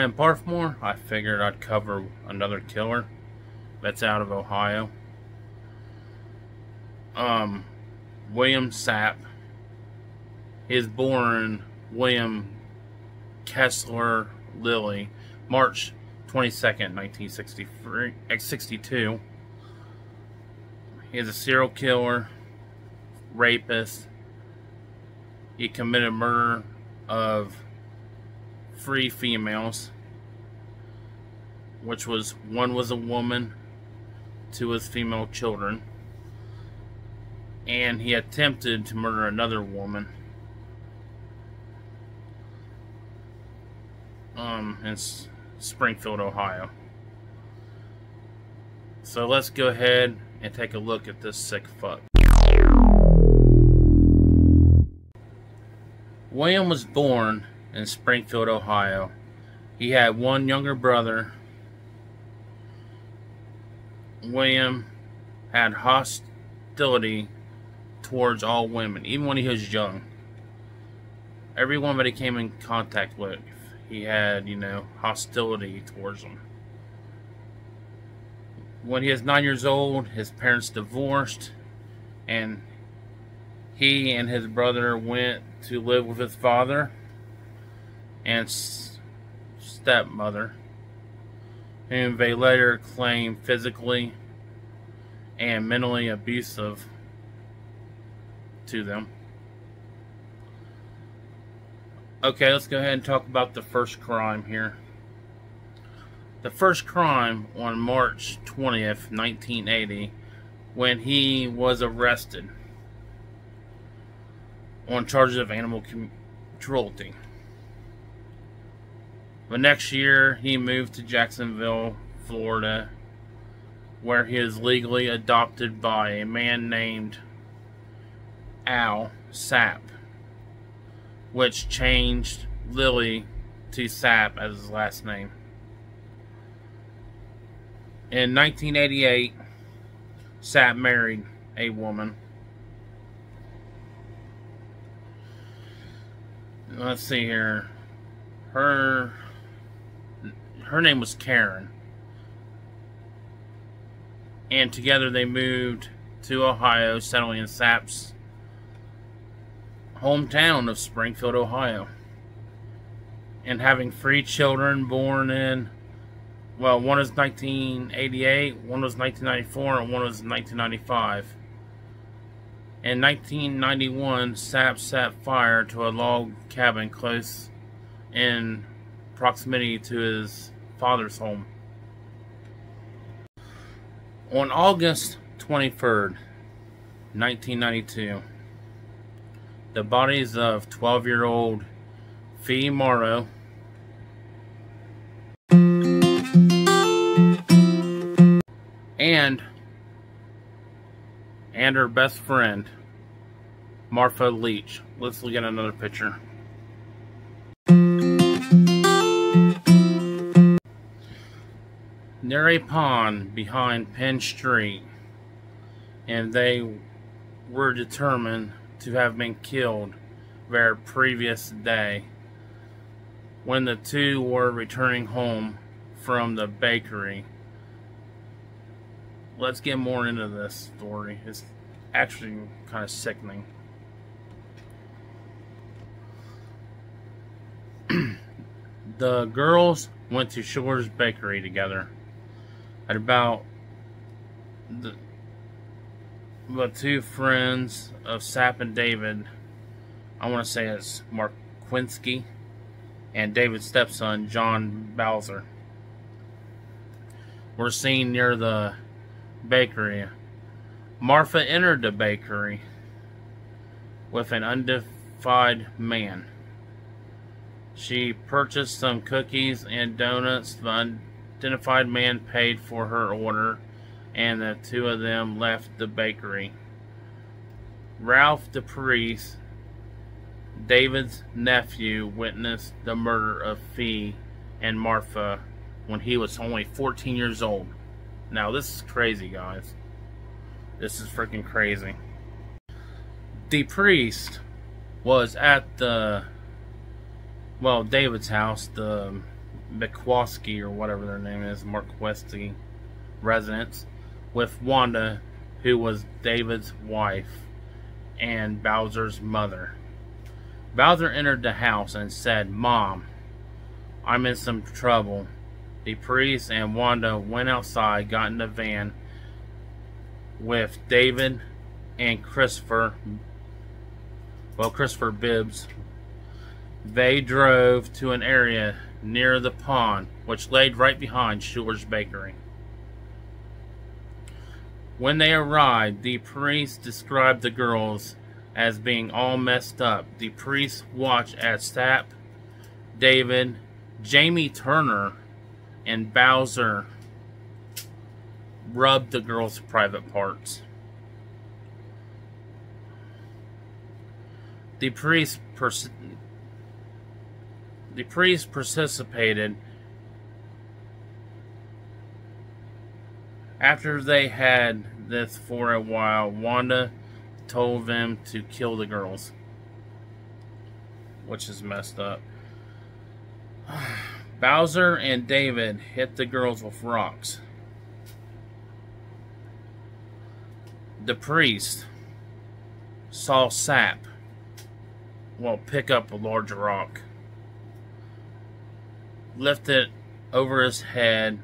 Brian Parthemore. I figured I'd cover another killer that's out of Ohio. Um, William Sapp. Is born William Kessler Lilly, March 22nd, 1962. He is a serial killer, rapist. He committed murder of three females, which was one was a woman, two was female children, and he attempted to murder another woman. Um, in Springfield, Ohio. So let's go ahead and take a look at this sick fuck. William was born in Springfield, Ohio. He had one younger brother. William had hostility towards all women, even when he was young. Every woman that he came in contact with, he had, you know, hostility towards them. When he was nine years old, his parents divorced, and he and his brother went to live with his father and stepmother, whom they later claimed physically and mentally abusive to them. Okay, let's go ahead and talk about the first crime here. The first crime on March 20th, 1980, when he was arrested on charges of animal cruelty. The next year, he moved to Jacksonville, Florida, where he is legally adopted by a man named Al Sapp, which changed Lilly to Sapp as his last name. In 1988, Sapp married a woman. Let's see here. Her her name was Karen. And together they moved to Ohio, settling in Sapp's hometown of Springfield, Ohio. And having three children born in, well, one was 1988, one was 1994, and one was 1995. In 1991, Sapp set fire to a log cabin close in proximity to his father's home. On August 23rd, 1992, the bodies of 12 year old Fee Morrow and and her best friend Martha Leach. Let's look at another picture. Near a pond behind Penn Street, and they were determined to have been killed their previous day when the two were returning home from the bakery. Let's get more into this story. It's actually kind of sickening. the girls went to Schuler's Bakery together at about the, the two friends of Sapp and David, I want to say it's Mark Quinsky and David's stepson, John Bowser, were seen near the bakery. Martha entered the bakery with an unidentified man. She purchased some cookies and donuts. The identified man paid for her order, and the two of them left the bakery. Ralph DePriest, David's nephew, witnessed the murder of Fee and Martha when he was only 14 years old. Now, this is crazy, guys. This is freaking crazy. DePriest was at the, well, David's house, the McQuaski or whatever their name is, Marquesti residence with Wanda, who was David's wife and Bowser's mother. Bowser entered the house and said, Mom, I'm in some trouble. DePriest and Wanda went outside, got in the van with David and Christopher. Well, Christopher Bibbs. They drove to an area near the pond, which laid right behind Schuler's Bakery. When they arrived, DePriest described the girls as being all messed up. DePriest watched as Sapp, David, Jamie Turner, and Bowser rubbed the girls' private parts. DePriest DePriest participated After they had this for a while, Wanda told them to kill the girls. Which is messed up. Bowser and David hit the girls with rocks. DePriest saw Sapp well pick up a large rock, lift it over his head,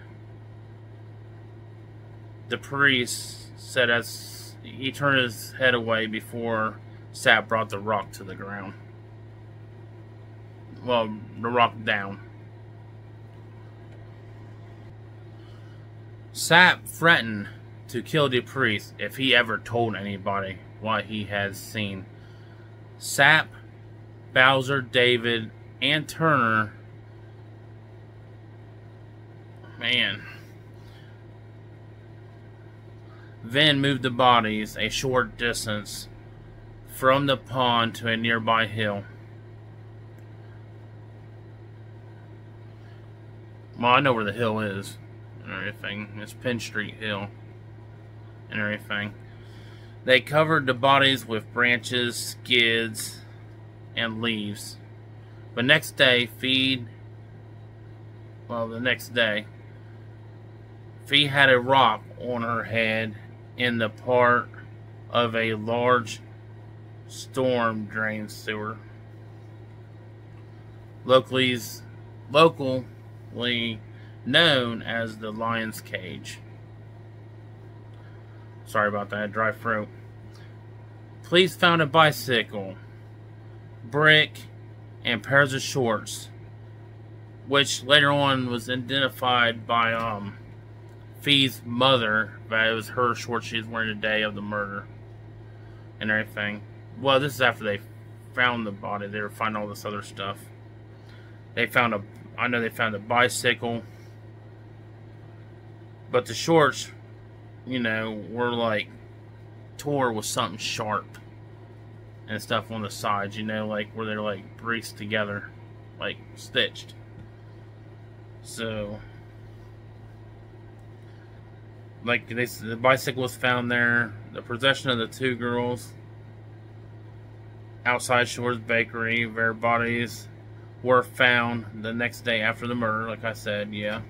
DePriest said as he turned his head away before Sapp brought the rock to the ground. Well, the rock down. Sapp threatened to kill DePriest if he ever told anybody what he had seen. Sapp, Bowser, David, and Turner. Man. Then moved the bodies a short distance from the pond to a nearby hill. Well, I know where the hill is and everything. It's Penn Street Hill and everything. They covered the bodies with branches, skids, and leaves. But next day, feed. Well, the next day, Fee had a rock on her head in the part of a large storm drain sewer. Locally, locally known as the Lion's Cage. Sorry about that, dry throat. Police found a bicycle, brick, and pairs of shorts, which later on was identified by um Fee's mother, but it was her shorts she was wearing the day of the murder and everything. Well, this is after they found the body. They were finding all this other stuff. They found a, I know they found a bicycle, but the shorts, you know, were like tore with something sharp and stuff on the sides. You know, like where they're like braced together, like stitched. So like they, the bicycle was found there. The possession of the two girls outside Schuler's Bakery. Their bodies were found the next day after the murder. Like I said, yeah.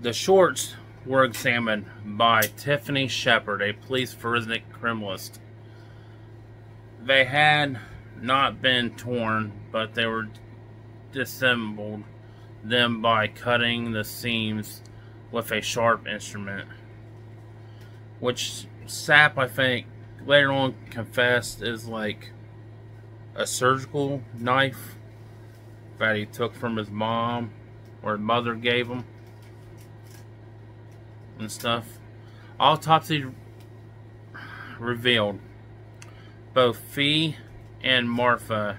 The shorts were examined by Tiffany Shepard, a police forensic criminalist. They had not been torn, but they were disassembled them by cutting the seams with a sharp instrument. Which Sapp, I think, later on confessed is like a surgical knife that he took from his mom or mother gave him and stuff. Autopsy revealed both Fee and Martha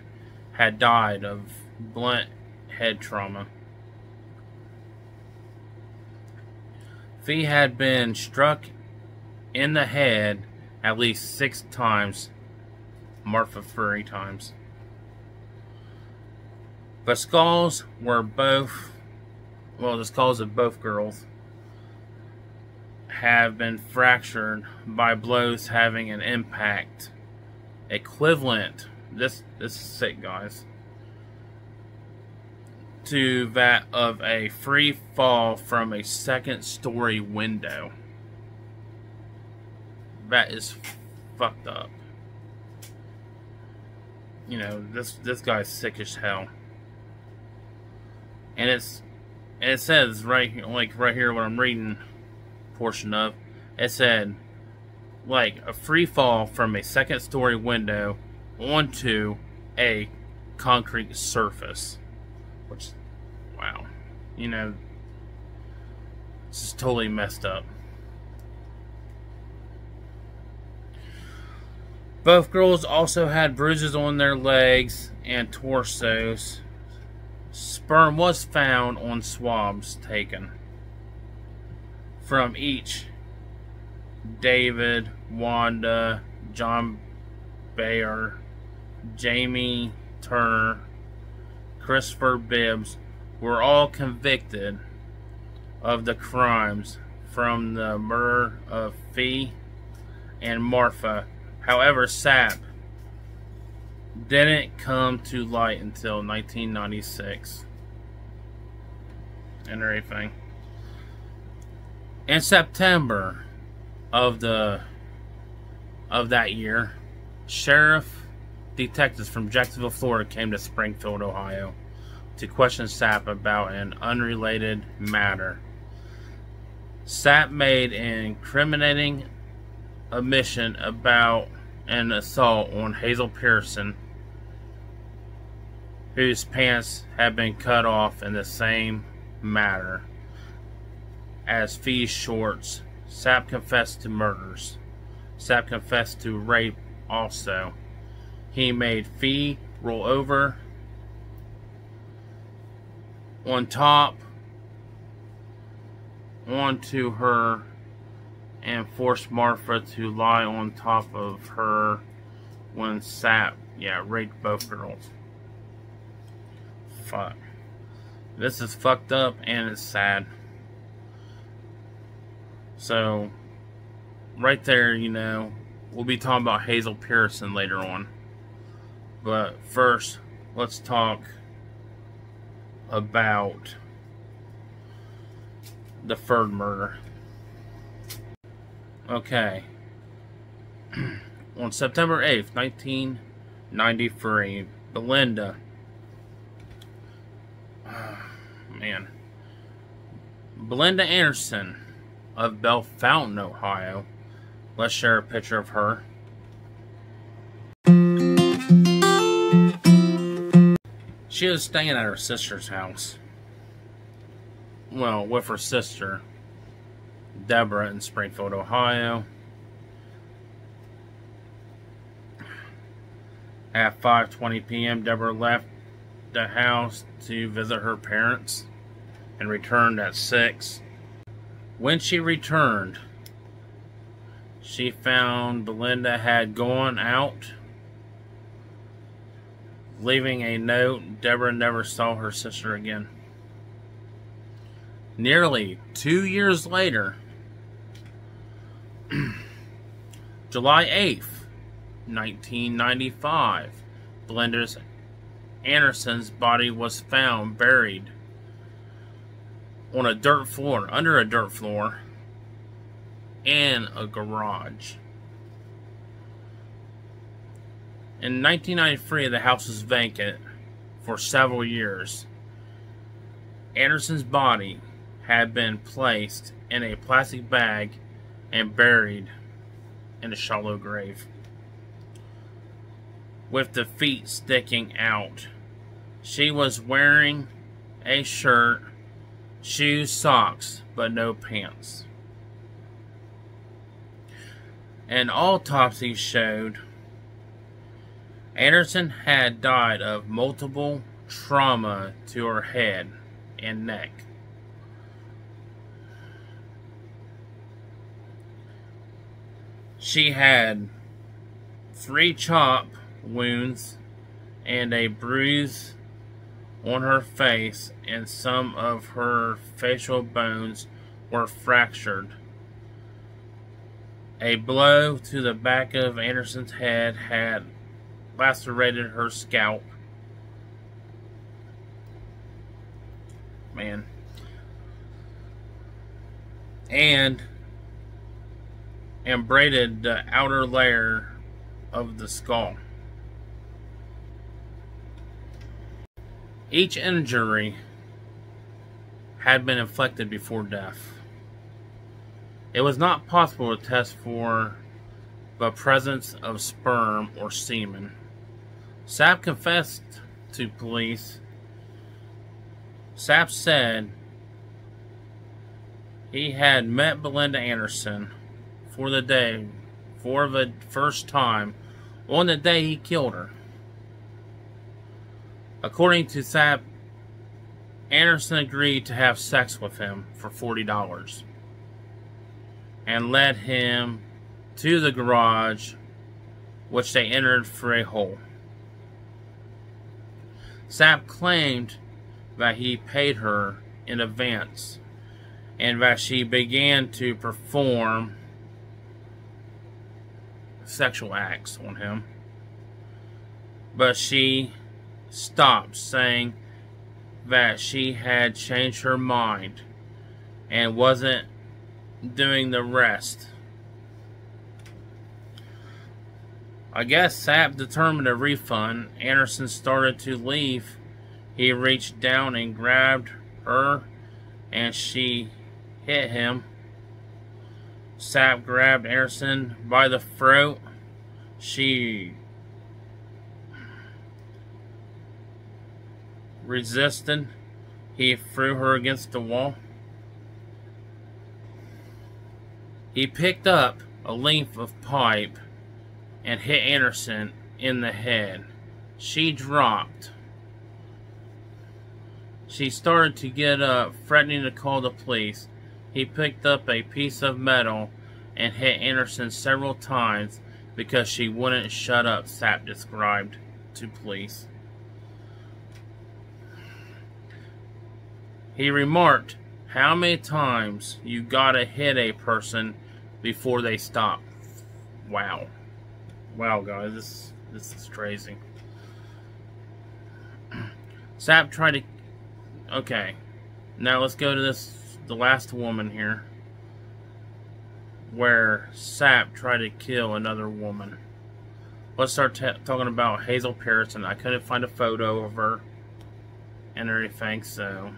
had died of blunt head trauma. Fee had been struck in the head at least six times, Martha three times. The skulls were both, well, the skulls of both girls have been fractured by blows having an impact equivalent this this is sick, guys. To that of a free fall from a second story window. That is fucked up. You know, this this guy's sick as hell. And it's and it says right here, like right here what I'm reading portion of, it said like a free fall from a second story window onto a concrete surface. Which, wow. You know, this is totally messed up. Both girls also had bruises on their legs and torsos. Sperm was found on swabs taken from each David, Wanda, John Bayer, Jamie Turner, Christopher Bibbs were all convicted of the crimes from the murder of Fee and Martha. However, Sapp didn't come to light until 1996 and everything. In September of the of that year, sheriff detectives from Jacksonville, Florida came to Springfield, Ohio to question Sapp about an unrelated matter. Sapp made an incriminating admission about an assault on Hazel Pearson, whose pants had been cut off in the same matter as Fee Shorts Sapp confessed to murders. Sapp confessed to rape also. He made Fee roll over on top onto her and forced Martha to lie on top of her when Sapp, yeah, raped both girls. Fuck. This is fucked up and it's sad. So, right there, you know, we'll be talking about Hazel Pearson later on. But first, let's talk about the Ferd murder. Okay. On September 8th, 1993, Belinda. man. Belinda Anderson of Bellefontaine, Ohio. Let's share a picture of her. She was staying at her sister's house. Well, with her sister, Deborah, in Springfield, Ohio. At 5:20 p.m., Deborah left the house to visit her parents and returned at 6. When she returned, she found Belinda had gone out, leaving a note. Deborah never saw her sister again. Nearly two years later, July 8th, 1995, Belinda's Anderson's body was found buried on a dirt floor, under a dirt floor, in a garage. In 1993, the house was vacant for several years. Anderson's body had been placed in a plastic bag and buried in a shallow grave. With the feet sticking out. She was wearing a shirt shoes, socks, but no pants. An autopsy showed Anderson had died of multiple trauma to her head and neck. She had three chop wounds and a bruise on her face and some of her facial bones were fractured. A blow to the back of Anderson's head had lacerated her scalp. Man. And and braided the outer layer of the skull. Each injury had been inflicted before death. It was not possible to test for the presence of sperm or semen. Sapp confessed to police. Sapp said he had met Belinda Anderson for the day, for the first time, on the day he killed her. According to Sapp, Anderson agreed to have sex with him for $40 and led him to the garage, which they entered for a hole. Sapp claimed that he paid her in advance and that she began to perform sexual acts on him. But she stopped, saying that she had changed her mind and wasn't doing the rest. I guess Sapp determined a refund. Anderson started to leave. He reached down and grabbed her, and she hit him. Sapp grabbed Anderson by the throat. She resisted. He threw her against the wall. He picked up a length of pipe and hit Anderson in the head. She dropped. She started to get up, threatening to call the police. He picked up a piece of metal and hit Anderson several times because she wouldn't shut up, Sapp described to police. He remarked, How many times you gotta hit a person before they stop? Wow. Wow, guys, this, this is crazy. Sapp tried to... Okay. Now let's go to this, the last woman here. Where Sapp tried to kill another woman. Let's start talking about Hazel Pearson. I couldn't find a photo of her and everything, so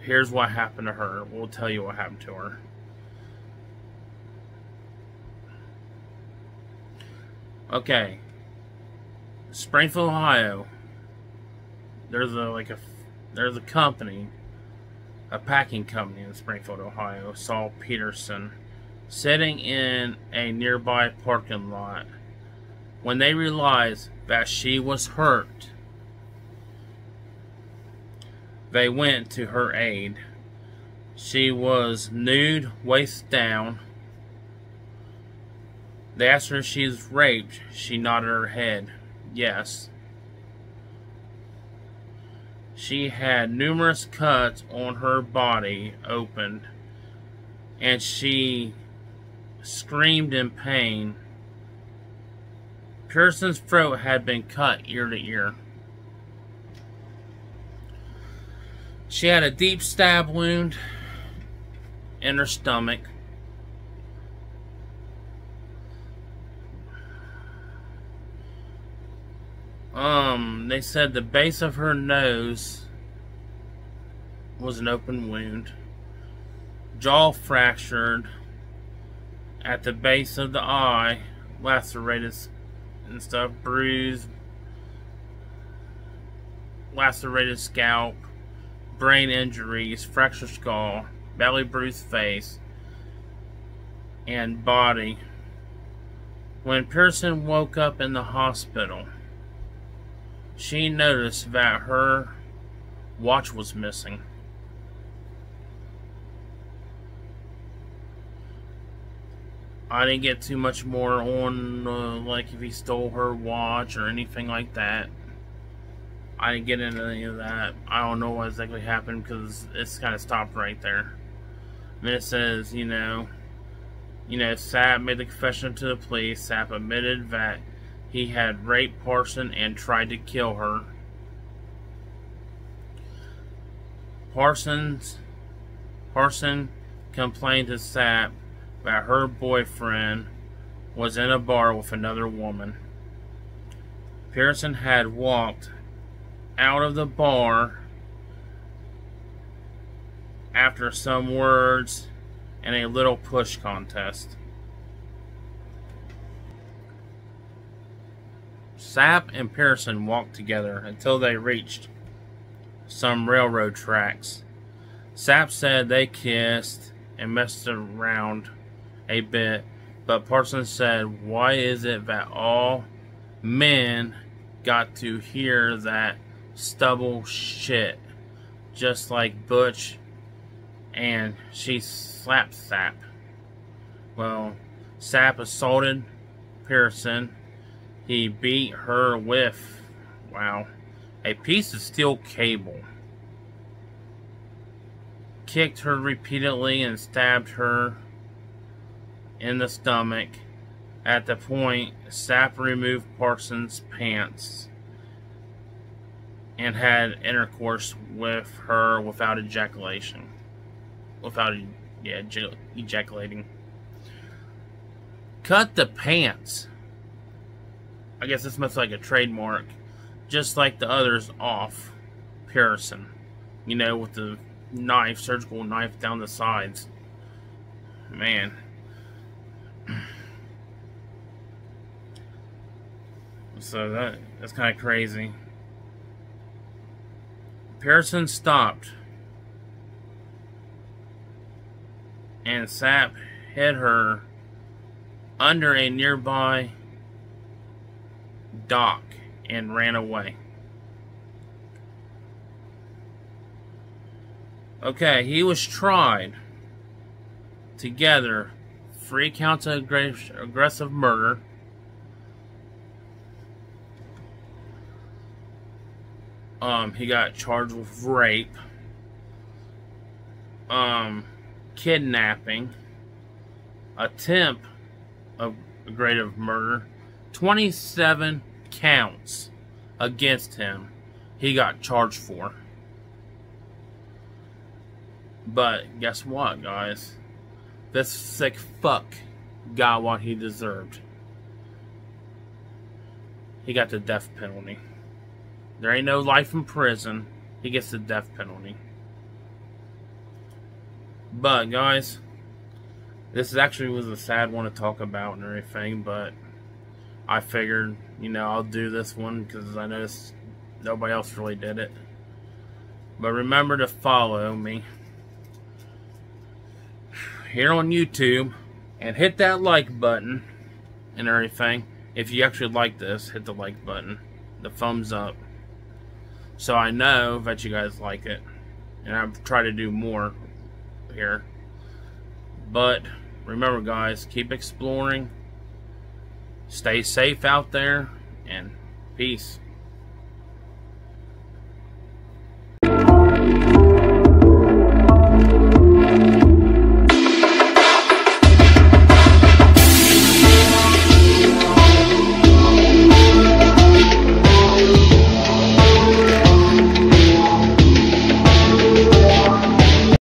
here's what happened to her. We'll tell you what happened to her. Okay. Springfield, Ohio. There's a like a there's a company, a packing company in Springfield, Ohio, Saul Peterson, sitting in a nearby parking lot when they realized that she was hurt they went to her aid. She was nude, waist down. They asked her if she raped. She nodded her head. Yes. She had numerous cuts on her body opened, and she screamed in pain. Pearson's throat had been cut ear to ear. She had a deep stab wound in her stomach. Um, they said the base of her nose was an open wound. Jaw fractured at the base of the eye, lacerated and stuff, bruised, lacerated scalp brain injuries, fractured skull, belly bruised face, and body. When Pearson woke up in the hospital, she noticed that her watch was missing. I didn't get too much more on, uh, like, if he stole her watch or anything like that. I didn't get into any of that. I don't know what exactly happened because it's kind of stopped right there. then it says, you know, you know, Sapp made the confession to the police. Sapp admitted that he had raped Parson and tried to kill her. Parsons Parson complained to Sapp that her boyfriend was in a bar with another woman. Pearson had walked out of the bar after some words and a little push contest. Sapp and Pearson walked together until they reached some railroad tracks. Sapp said they kissed and messed around a bit, but Parsons said, Why is it that all men got to hear that stubble shit? Just like Butch and she slapped Sapp. Well, Sapp assaulted Pearson. He beat her with, wow, a piece of steel cable. Kicked her repeatedly and stabbed her in the stomach. At the point, Sapp removed Parsons' pants and had intercourse with her without ejaculation. Without, yeah, ejaculating. Cut the pants. I guess this must like a trademark. Just like the others off Pearson. You know, with the knife, surgical knife down the sides. Man. So that that's kind of crazy. Pearson stopped. And Sapp hit her under a nearby dock and ran away. Okay, he was tried together. Three counts of aggressive murder. Um, he got charged with rape, um, kidnapping, attempt of aggravated murder, 27 counts against him he got charged for. But guess what, guys? This sick fuck got what he deserved. He got the death penalty. There ain't no life in prison. He gets the death penalty. But, guys, this actually was a sad one to talk about and everything, but I figured, you know, I'll do this one because I noticed nobody else really did it. But remember to follow me here on YouTube and hit that like button and everything. If you actually like this, hit the like button, the thumbs up. So I know that you guys like it. And I've tried to do more here. But remember guys, keep exploring. Stay safe out there and peace.